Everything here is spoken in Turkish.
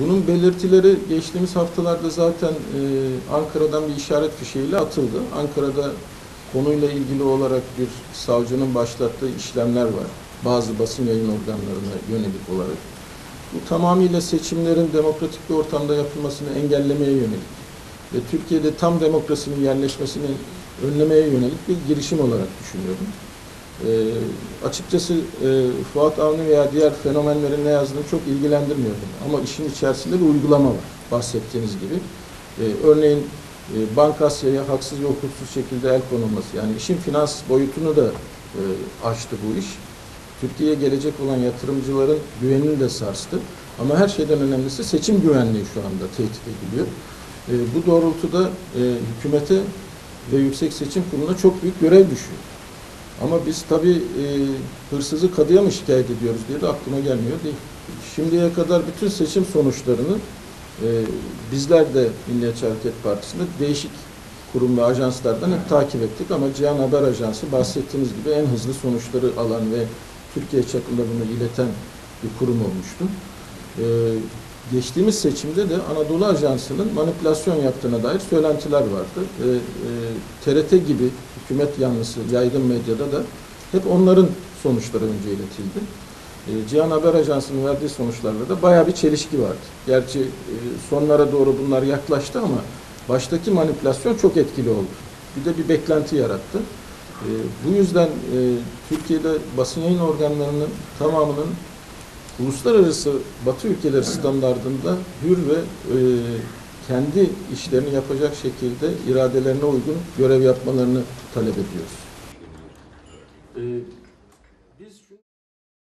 Bunun belirtileri geçtiğimiz haftalarda zaten e, Ankara'dan bir işaret fişeğiyle atıldı. Ankara'da konuyla ilgili olarak bir savcının başlattığı işlemler var. Bazı basın yayın organlarına yönelik olarak. Bu tamamıyla seçimlerin demokratik bir ortamda yapılmasını engellemeye yönelik ve Türkiye'de tam demokrasinin yerleşmesini önlemeye yönelik bir girişim olarak düşünüyorum. E, açıkçası e, Fuat Avni veya diğer fenomenlerin ne yazdığını çok ilgilendirmiyor. Ama işin içerisinde bir uygulama var bahsettiğiniz gibi. E, örneğin e, Bankasya'ya haksız ve hukuksuz şekilde el konulması. Yani işin finans boyutunu da e, aştı bu iş. Türkiye'ye gelecek olan yatırımcıların güvenini de sarstı. Ama her şeyden önemlisi seçim güvenliği şu anda tehdit ediliyor. E, bu doğrultuda e, hükümete ve Yüksek Seçim Kurulu'na çok büyük görev düşüyor. Ama biz tabii e, hırsızı kadıya mı şikayet ediyoruz diye de aklıma gelmiyor değil. Şimdiye kadar bütün seçim sonuçlarını e, bizler de Milliyetçi Hareket Partisi'nde değişik kurum ve ajanslardan hep takip ettik ama Cihan Haber Ajansı bahsettiğiniz gibi en hızlı sonuçları alan ve Türkiye çapında bunu ileten bir kurum olmuştu. E, geçtiğimiz seçimde de Anadolu Ajansı'nın manipülasyon yaptığına dair söylentiler vardı. E, e, TRT gibi hükümet yanlısı yaygın medyada da hep onların sonuçları önce iletildi. E, Cihan Haber Ajansı'nın verdiği sonuçlarla da bayağı bir çelişki vardı. Gerçi e, sonlara doğru bunlar yaklaştı ama baştaki manipülasyon çok etkili oldu. Bir de bir beklenti yarattı. E, bu yüzden e, Türkiye'de basın yayın organlarının tamamının uluslararası batı ülkeleri standartında hür ve e, kendi işlerini yapacak şekilde iradelerine uygun görev yapmalarını talep ediyoruz. Ee,